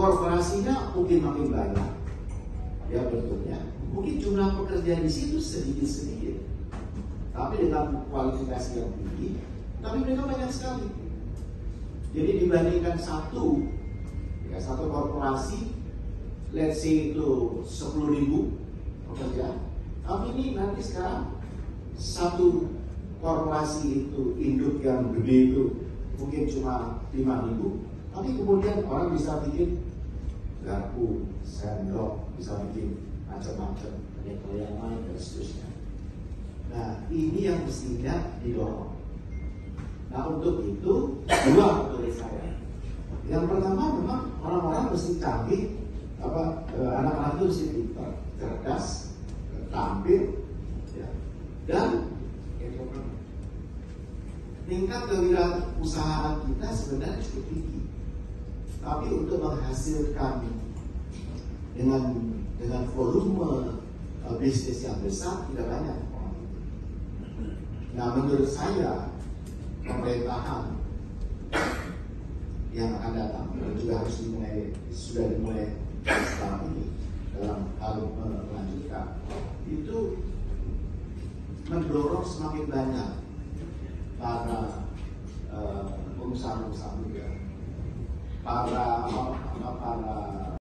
korporasinya mungkin makin banyak, ya bentuknya. Mungkin jumlah pekerja di situ sedikit sedikit, tapi dengan kualifikasi yang tinggi, tapi mereka banyak sekali. Jadi dibandingkan satu, ya satu korporasi, let's say itu 10 ribu pekerja, tapi ini nanti sekarang satu korporasi itu induk yang gede itu mungkin cuma 5 ribu, tapi kemudian orang bisa bikin garpu, sendok, bisa bikin macam-macam, ada lain dan seterusnya. Nah ini yang mestinya didorong. Nah untuk itu dua menurut saya. Yang pertama memang orang-orang mesti canggih, apa eh, anak-anak itu mesti pintar, cerdas, tampil, ya. dan tingkat kewirausahaan kita sebenarnya cukup tinggi. Tapi untuk menghasilkan dengan dengan volume uh, bisnis yang besar tidak banyak. Nah menurut saya pemerintahan yang akan datang juga harus dimulai sudah dimulai sekarang ini dalam hal melanjutkan itu mendorong semakin banyak para uh, umusama sa mga para para